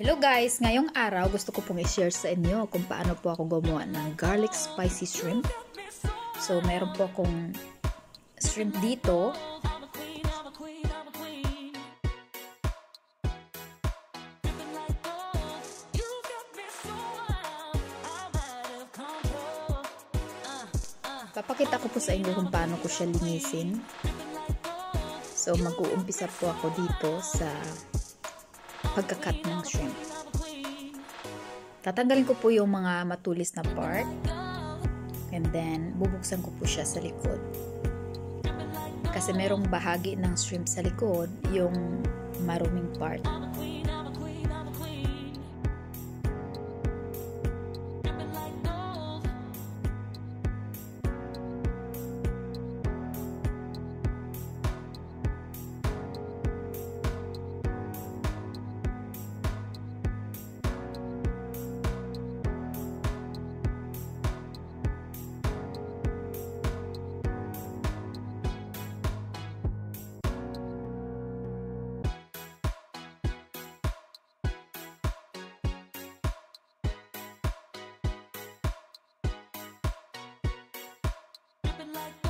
Hello guys! Ngayong araw gusto ko pong i-share sa inyo kung paano po ako gumawa ng garlic spicy shrimp. So meron po akong shrimp dito. Papakita ko po sa inyo kung paano ko siya linisin. So mag-uumpisa po ako dito sa pagkakat ng shrimp. Tatanggalin ko po yung mga matulis na part. And then, bubuksan ko po siya sa likod. Kasi merong bahagi ng shrimp sa likod, yung maruming part. like.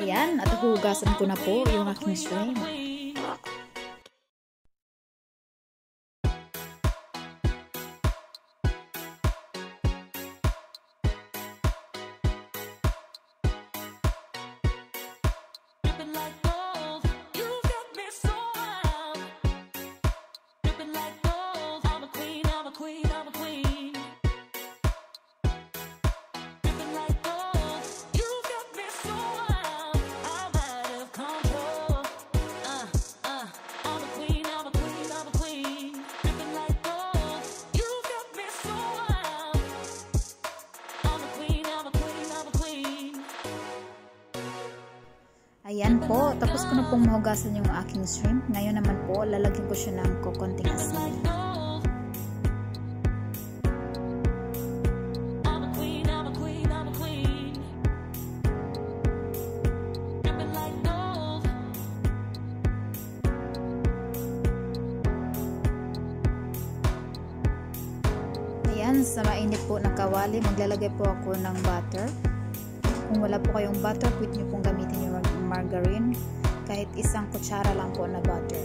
Ayan, at hugasan ko na po yung aking shrimp. Ayan tapos ko na pong mahugasan yung aking shrimp. Ngayon naman po, lalagyan ko siya ng kokonting asin. Ayan, sa mainit po na kawali, maglalagay po ako ng butter. Kung wala po kayong butter, pwede nyo pong gamitin yung margarine. Kahit isang kutsara lang po na butter.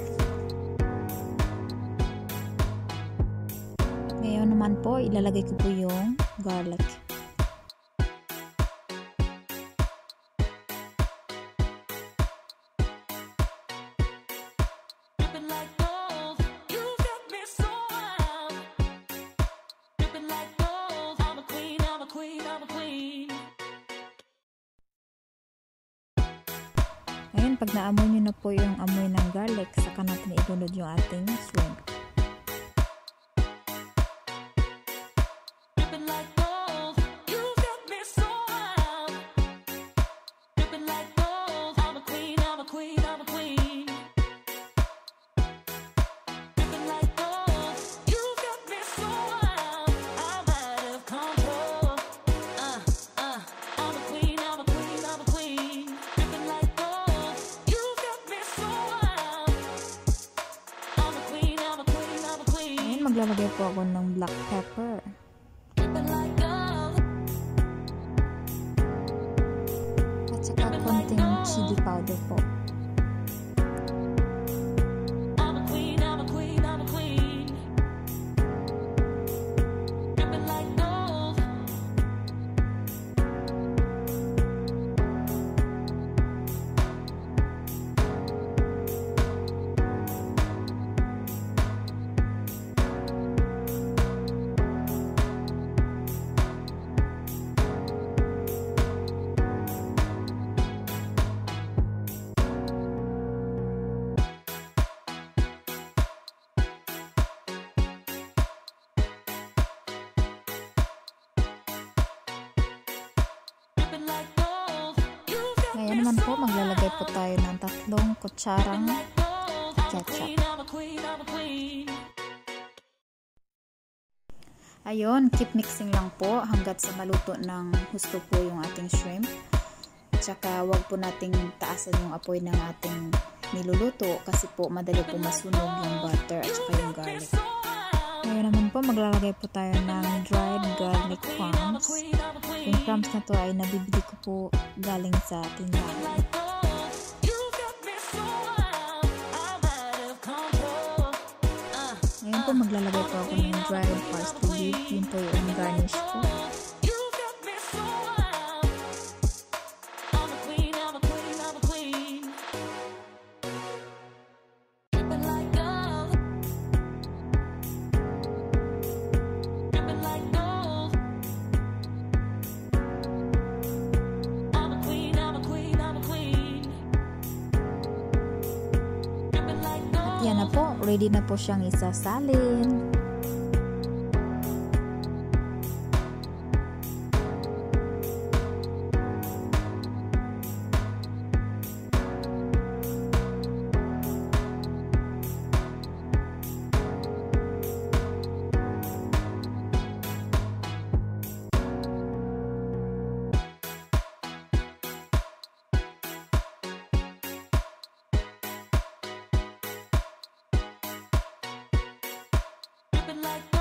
Ngayon naman po, ilalagay ko po yung garlic. Pag naamoy nyo na po yung amoy ng garlic, saka natin ilunod yung ating shrimp. Maglalagay po ako ng black pepper. At saka konting chili powder po. Ngayon naman po, maglalagay po tayo ng tatlong kutsarang ketchup. Ayun, keep mixing lang po hanggat sa maluto ng husto po yung ating shrimp. Tsaka wag po nating taasan yung apoy ng ating niluluto kasi po madali po masunog yung butter at saka po, maglalagay po tayo ng dried garlic crumbs. Yung crumbs na to ay nabibili ko po galing sa tindahan. Ngayon po, maglalagay po ako ng dried parsley leaf. Yun po yung ready na po siyang isasalin. happen like